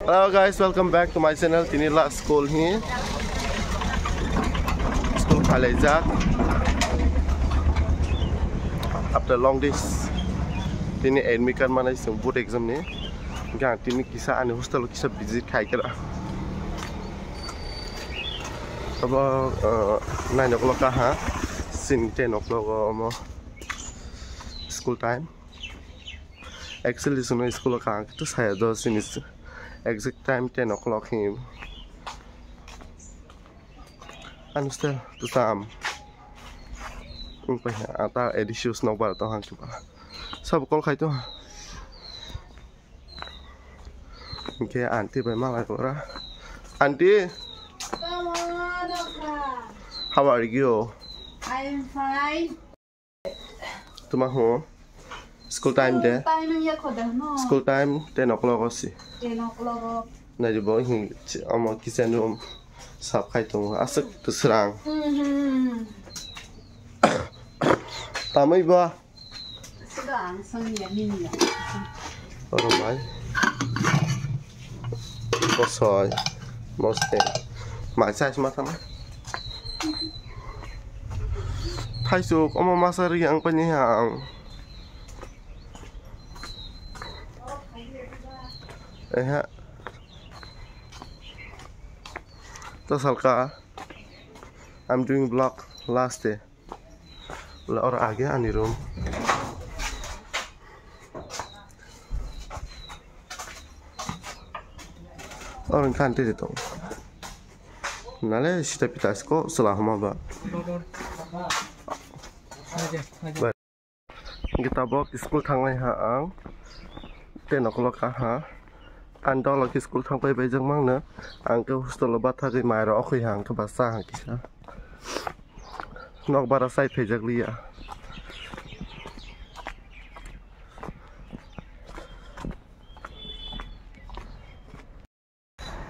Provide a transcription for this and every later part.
Hello guys, welcome back to my channel. School here. School Kalejak. After long days, tini admit kan mana iseng board exam ni. Gan tini kisah ane hostel kisah visit kai kira. Aba nine o'clock ha, sin ten o'clock mo school time. Actually, suno school ka itu saya do sin exact time 10 o'clock here. Understand? To some. Kung pa ata edissues no para to hang chupa. Sab kol khai to. Okay, auntie by malai ora. Oka. how are you? I'm fine. Tuma ho. School time de. Time ya kho dah no. School time 10 o'clock osi. Ten o'clock. Na di bo hin amo kitchen room. Sab khai to asak tu serang. Hmm. Tamai ba? Sedang sang ya min ya. Oro mai. Bosoi. Moste. Mai sai ma tham. Thai su omo masari ang panyang. Eh ha. To salka. I'm doing vlog last day. Lah orang age ani room. Orang kan tu tu. Nale sita pita sko selama ba. Kita bawa ke lai ha ang. Ten o'clock ka ha. Ando lagi school thang pai pai jang mang na. Ang ke hostel ba tha ke mai ro khoi hang ke basa hang kisa. Nok bara sai phej jak liya.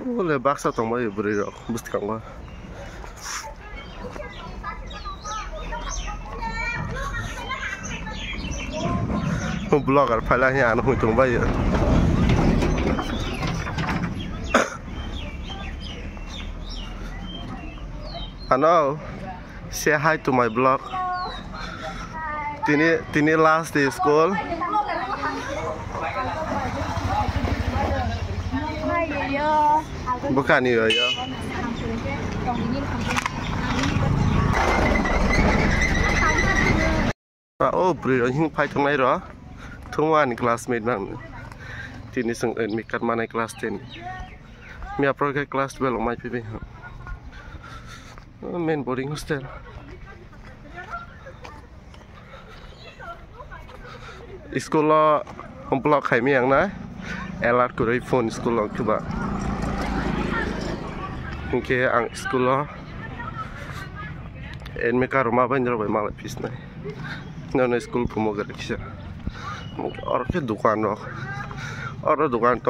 Boleh baksa tong mai beri ro. Mesti kang ba. Blogger pala niya ano itong ba yun? Hello, say hi to my blog. Tini tini last day school. Hai yo. Bukan yo yo. Ah, oh, beri orang pai tong nai ro. Thong wan classmate bang. Tini seng en mi kat mana kelas 10. Mi apro ke kelas 12 mai pipi. Main boarding hostel. School lo khai mi yang na. Elat ku rei phone school lo ku ba. Oke, ang school lo. En me ka rumah ban jero bai malai pis nai. No no school pumo gara kisha. Or ke dukan lo. Or dukan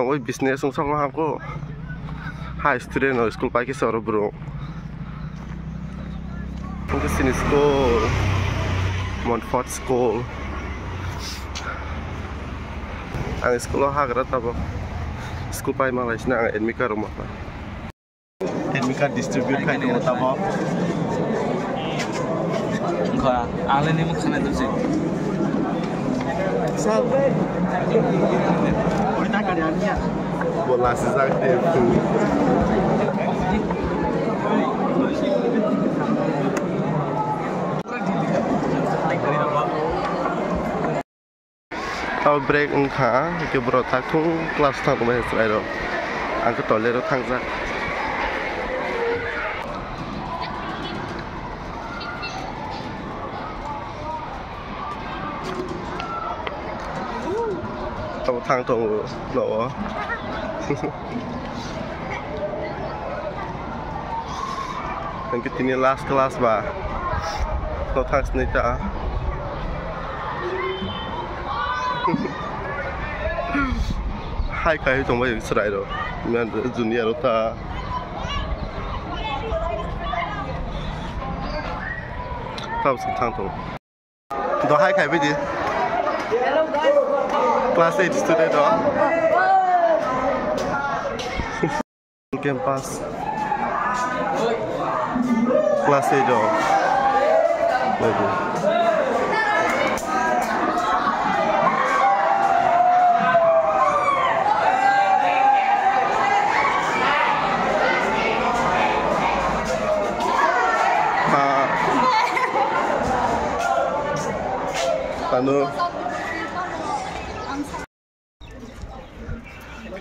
student no school. Montfort School. Ang school lo hagara tabo. School pa malai sina ang enmika rumah pa. Enmika distribute kai tong tabo. khởi à lên đi một khăn này tôi xin Sao? ôi ta cả đàn nha Bola sejak itu. Break engkha, ke bro tak tung kelas tang tu bahasa Israel. Angkat toilet tu tang zak. Tao tang tu lo. Dan kita ini last kelas ba. Tao tang sini ta. حيكاية تما إسرائيل من الدنيا رتا تابس تانتو دو هاي كاي بيدي class 8 student or campus class 8 or maybe Anu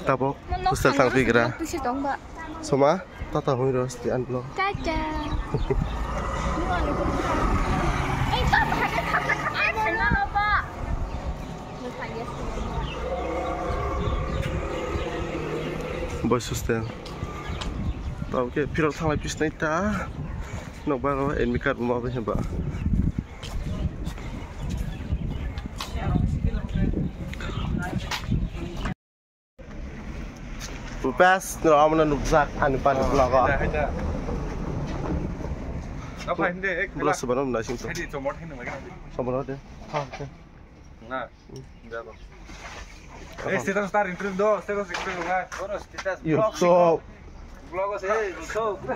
Tapok Ustaz sang pikiran Itu sih dong, Mbak. Sama Tata Huiros di Unblock Caca. Pak, apa Pak? Boy sustain Tahu ke pirok thang lai pisnai ta Nok en mikat mo ba ba Bupas, Bäst när man nu sagt han på det laga. Jag får inte ek. Blå så bara när syns. Det är så mot henne med. Så bara det. Ja. Nej. Det då. Eh, status estar en trim dos, status en trim lugar. Bueno, status blog. YouTube. Blogos, eh, YouTube.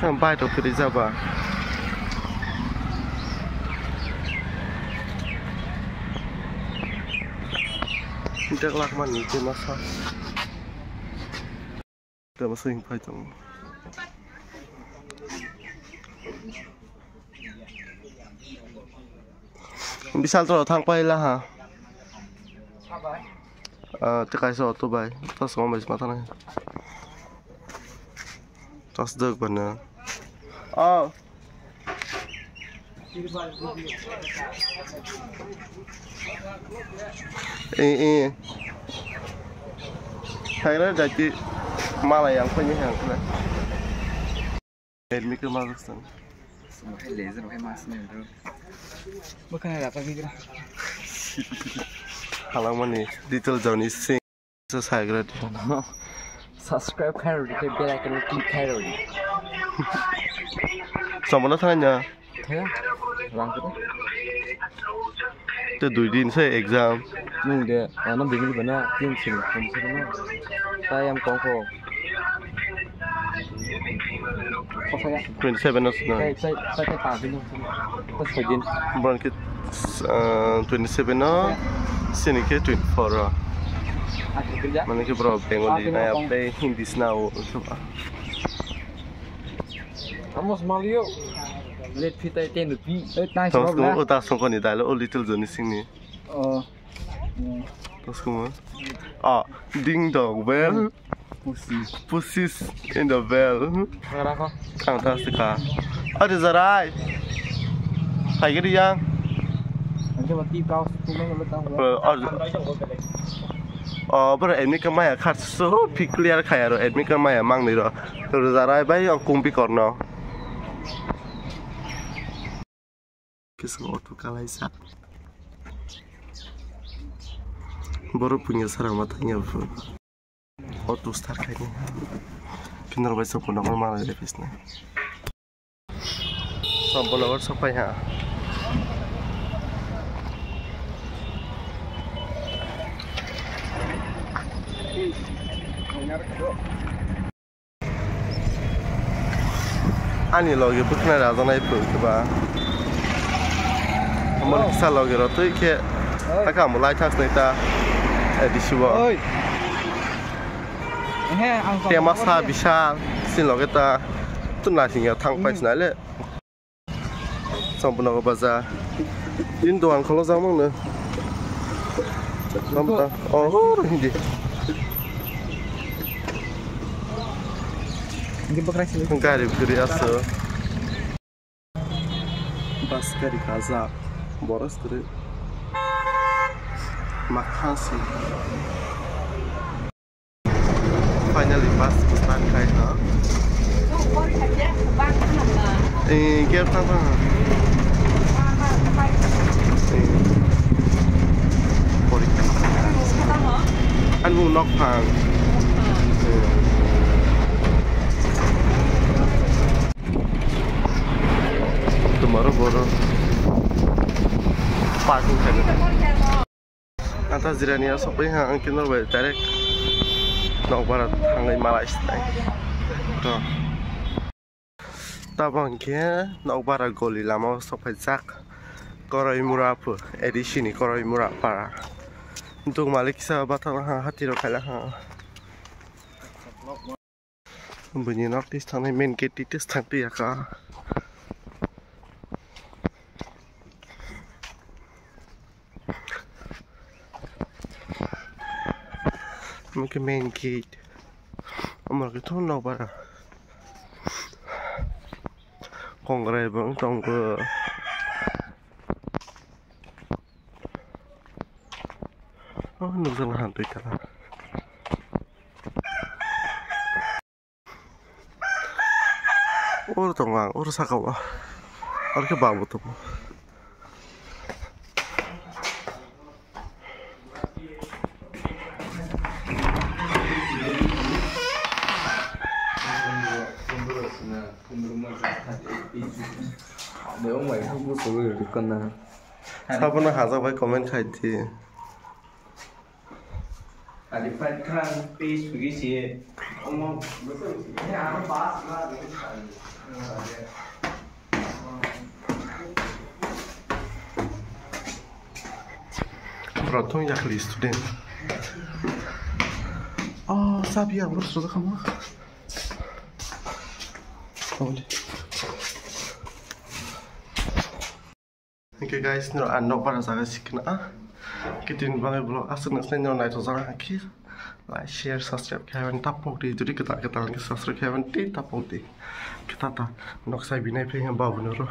Thằng bay tụ cứ đi ra bà. Tidak lakman itu masa. Tidak masuk yang dong. Bisa tuh thang bay lah ha. Oh. Iya. Kayaknya jadi malah yang penyihir kan. Dan mikir malas kan. Semua laser, semua masnya bro. Bukan ada apa mikir. Halaman nih, detail Johnny Singh. Subscribe karo di bell icon klik karo di. Sama itu dua din saya exam. Nhưng dia, nam bini bana, tim sing, tim sing na. Tayam kongko. Kok saya? 27 na Saya na. saya saya tak bini. Kok saya din? Bulan ke 27 na. Sini ke 24 ra. Aku kerja. Mana ke bro Bengali na apa Hindi Kamu kita ten rupi. Eh, nice Terus lah. kamu utas ni dalo oh little zone sini. Oh. Terus kamu ah ding dong bell Pusi. pussies in the bell. Ngarah kok. Kang tas ka. Ada zarai. Hai yang. Nanti mati kau cuma nggak tahu. Ờ, bây giờ em cái máy khát số phi clear khai rồi em cái máy mang đi rồi kalai sat baru punya sarang matanya bro. Auto start kayaknya. Kinar baca pun normal malah ya bisnya sampai lewat sampai ya? Ani lagi bukan ada zona itu mình amon kisa loge ro tui ke taka mo lai thas nei ta disibo te masa xin sin loge ta. Tuna singa thang pais na le sampuna go baza in do an kholo jamang ne samta oh hindi Где покрасили? Гарри, Гарри, Баскари, Казак. Boros kere makhasi finally stand kai ha eh kia ta ta anh vùng nóc hàng Jirania सबै हां किन भए डाइरेक्ट नौबार थाङै मलाई स्टाइ र ताबंखे नौबार गली लामा सबै जाक करै मुराफु एडिसिनि करै मुरा पारा untuk malik sa batang ha hati ro kala ha bunyi nok di sana main gate di tes tang ya ka mungkin main gate amar ke thon no bara kongre bang tong ke Oh, 내가 많이 하고 저거 이렇게 끝나. 사분은 하자고 코멘트 했지. 아니 파이트랑 페이스 그게지. 어머 무슨 그냥 바스가 Pronto, já que listo dentro. Ah, sabia, agora sou da cama. Olha. Okay guys, no ano para sa sikna. Kitin bang vlog asan nas nyo na ito sa aki. Like, share, subscribe kaya tapok di. Jadi kita kita subscribe kaya ti tapok di. Kita ta nok sai binay pe nga babu nero.